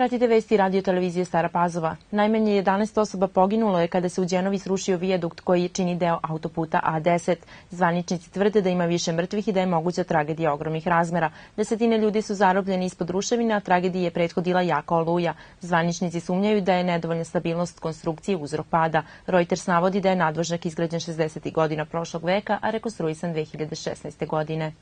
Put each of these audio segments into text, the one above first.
Pratite vesti radio televizije Stara Pazova. Najmanje 11 osoba poginulo je kada se u Đenovi srušio vijadukt koji čini deo autoputa A10. Zvaničnici tvrde da ima više mrtvih i da je moguća tragedija ogromnih razmera. Desetine ljudi su zarobljeni ispod ruševina, a tragediji je prethodila jaka oluja. Zvaničnici sumnjaju da je nedovoljna stabilnost konstrukcije uzrok pada. Reuters navodi da je nadvožnjak izgrađen 60. godina prošlog veka, a rekonstruisan 2016. godine.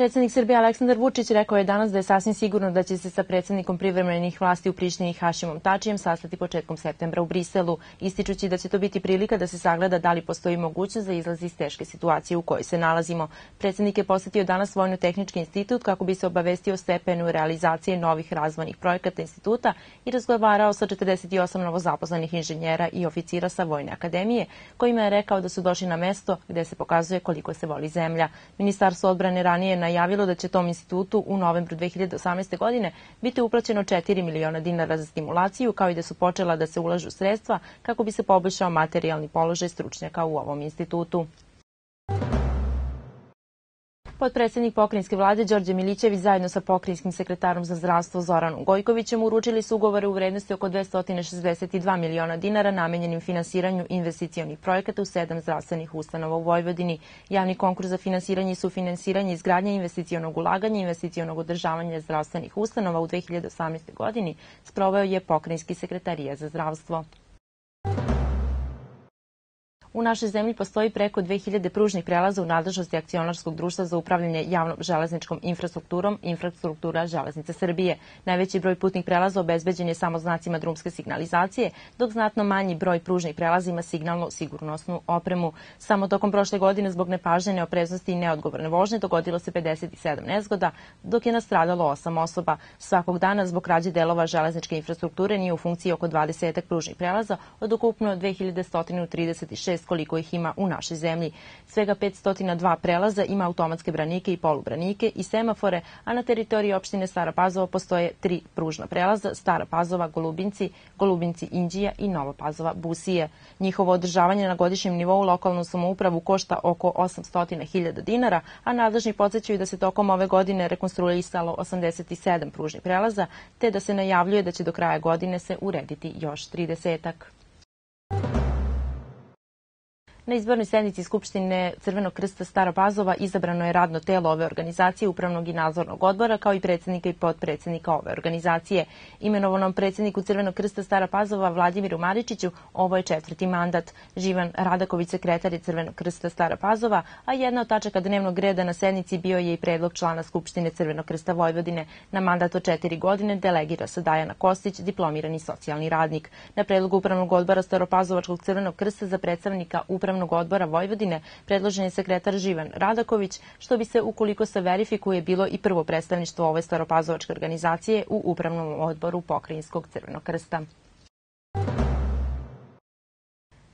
Predsednik Srbije Aleksandar Vučić rekao je danas da je sasvim sigurno da će se sa predsednikom privremenih vlasti u Prištini Hašimom Tačijem sastati početkom septembra u Briselu, ističući da će to biti prilika da se sagleda da li postoji mogućnost za izlaz iz teške situacije u kojoj se nalazimo. Predsednik je posetio danas Vojno-tehnički institut kako bi se obavestio o stepenu realizacije novih razvojnih projekata instituta i razgovarao sa 48 novozaposlenih inženjera i oficira sa Vojne akademije, kojima je rekao da su došli na mesto gde se pokazuje koliko se voli zemlja. Ministarstvo odbrane ranije najavilo da će tom institutu u novembru 2018. godine biti uplaćeno 4 miliona dinara za stimulaciju, kao i da su počela da se ulažu sredstva kako bi se poboljšao materijalni položaj stručnjaka u ovom institutu. Podpredsednik pokrinjske vlade Đorđe Milićević zajedno sa pokrinjskim sekretarom za zdravstvo Zoranom Gojkovićem uručili su ugovore u vrednosti oko 262 miliona dinara namenjenim finansiranju investicionih projekata u sedam zdravstvenih ustanova u Vojvodini. Javni konkurs za finansiranje i sufinansiranje izgradnje investicionog ulaganja i investicionog održavanja zdravstvenih ustanova u 2018. godini sproveo je pokrinjski sekretarija za zdravstvo. U našoj zemlji postoji preko 2000 pružnih prelaza u nadležnosti akcionarskog društva za upravljanje javnom železničkom infrastrukturom infrastruktura železnice Srbije. Najveći broj putnih prelaza obezbeđen je samo znacima drumske signalizacije, dok znatno manji broj pružnih prelaza ima signalno sigurnosnu opremu. Samo tokom prošle godine zbog nepažnjene opreznosti i neodgovorne vožnje dogodilo se 57 nezgoda, dok je nastradalo 8 osoba. Svakog dana zbog krađe delova železničke infrastrukture nije u funkciji oko 20 pružnih prelaza od ukupno 2136 šest koliko ih ima u našoj zemlji. Svega 502 prelaza ima automatske branike i polubranike i semafore, a na teritoriji opštine Stara Pazova postoje tri pružna prelaza, Stara Pazova, Golubinci, Golubinci Indija i Nova Pazova Busije. Njihovo održavanje na godišnjem nivou lokalnu samoupravu košta oko 800.000 dinara, a nadležni podsjećaju da se tokom ove godine rekonstruisalo 87 pružnih prelaza, te da se najavljuje da će do kraja godine se urediti još 30 -ak. Na izbornoj sednici Skupštine Crvenog krsta Stara Pazova izabrano je radno telo ove organizacije, upravnog i nadzornog odbora, kao i predsednika i podpredsednika ove organizacije. Imenovanom predsedniku Crvenog krsta Stara Pazova Vladimiru Maričiću ovo je četvrti mandat. Živan Radaković, sekretar je Crvenog krsta Stara Pazova, a jedna od tačaka dnevnog reda na sednici bio je i predlog člana Skupštine Crvenog krsta Vojvodine. Na mandat od četiri godine delegira se Dajana Kostić, diplomirani socijalni radnik. Na predlogu upravnog odbora Staropazovačkog Crvenog krsta za predstavnika upravnog Upravnog odbora Vojvodine predložen je sekretar Živan Radaković, što bi se, ukoliko se verifikuje, bilo i prvo predstavništvo ove staropazovačke organizacije u Upravnom odboru Pokrajinskog Crvenog krsta.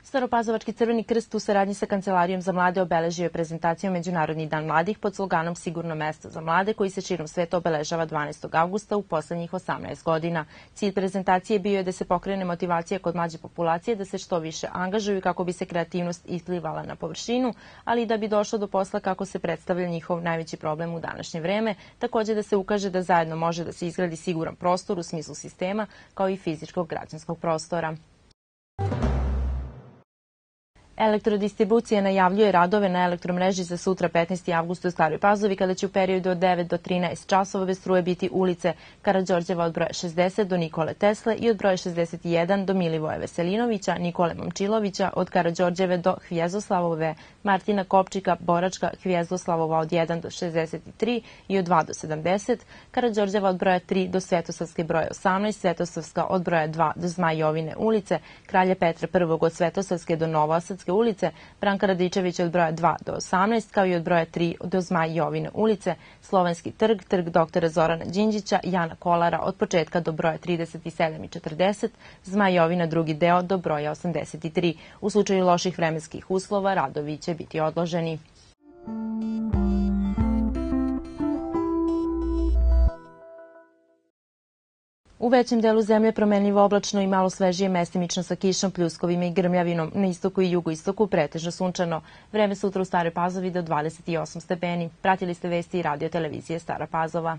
Staropazovački crveni krst u saradnji sa Kancelarijom za mlade obeležio je prezentaciju Međunarodni dan mladih pod sloganom Sigurno mesto za mlade koji se širom sveta obeležava 12. augusta u poslednjih 18 godina. Cilj prezentacije bio je da se pokrene motivacija kod mlađe populacije da se što više angažuju kako bi se kreativnost isplivala na površinu, ali i da bi došlo do posla kako se predstavlja njihov najveći problem u današnje vreme, takođe da se ukaže da zajedno može da se izgradi siguran prostor u smislu sistema kao i fizičkog građanskog prostora. Elektrodistribucija najavljuje radove na elektromreži za sutra 15. avgusta u Staroj Pazovi, kada će u periodu od 9 do 13 časova bez struje biti ulice Karadžorđeva od broja 60 do Nikole Tesle i od broja 61 do Milivoje Veselinovića, Nikole Momčilovića, od Karadžorđeve do Hvjezoslavove, Martina Kopčika, Boračka, Hvjezoslavova od 1 do 63 i od 2 do 70, Karadžorđeva od broja 3 do Svetosavske broja 18, Svetosavska od broja 2 do Zmajovine ulice, Kralje Petra I od Svetosavske do Novosadske Gradske ulice, Branka Radičevića od broja 2 do 18, kao i od broja 3 do Zmaj Jovine ulice, Slovenski trg, trg doktora Zorana Đinđića, Jana Kolara od početka do broja 37 i 40, Zmaj Jovina drugi deo do broja 83. U slučaju loših vremenskih uslova radovi će biti odloženi. U većem delu zemlje promenljivo oblačno i malo svežije mestimično sa kišom, pljuskovima i grmljavinom. Na istoku i jugoistoku pretežno sunčano. Vreme sutra u Staroj Pazovi do 28 stepeni. Pratili ste vesti i radio televizije Stara Pazova.